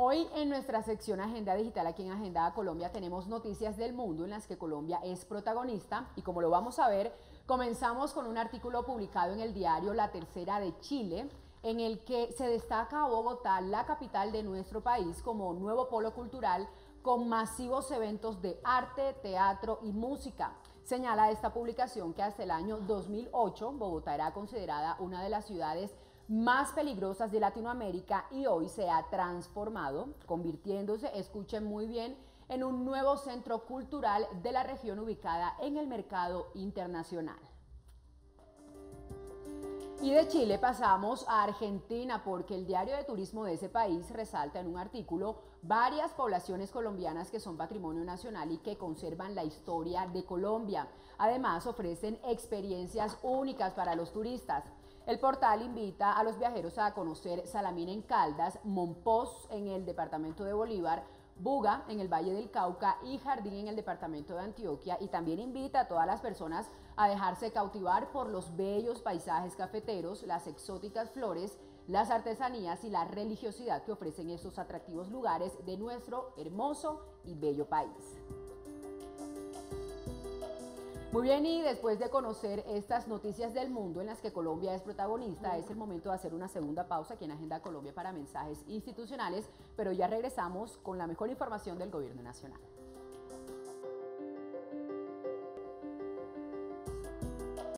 Hoy en nuestra sección Agenda Digital aquí en Agenda Colombia tenemos noticias del mundo en las que Colombia es protagonista y como lo vamos a ver, comenzamos con un artículo publicado en el diario La Tercera de Chile en el que se destaca a Bogotá, la capital de nuestro país, como nuevo polo cultural con masivos eventos de arte, teatro y música. Señala esta publicación que hasta el año 2008 Bogotá era considerada una de las ciudades más peligrosas de Latinoamérica y hoy se ha transformado, convirtiéndose, escuchen muy bien, en un nuevo centro cultural de la región ubicada en el mercado internacional. Y de Chile pasamos a Argentina porque el diario de turismo de ese país resalta en un artículo varias poblaciones colombianas que son patrimonio nacional y que conservan la historia de Colombia. Además ofrecen experiencias únicas para los turistas. El portal invita a los viajeros a conocer Salamina en Caldas, Monpós en el departamento de Bolívar, Buga en el Valle del Cauca y Jardín en el departamento de Antioquia y también invita a todas las personas a dejarse cautivar por los bellos paisajes cafeteros, las exóticas flores, las artesanías y la religiosidad que ofrecen estos atractivos lugares de nuestro hermoso y bello país. Muy bien, y después de conocer estas noticias del mundo en las que Colombia es protagonista, es el momento de hacer una segunda pausa aquí en Agenda Colombia para mensajes institucionales, pero ya regresamos con la mejor información del Gobierno Nacional.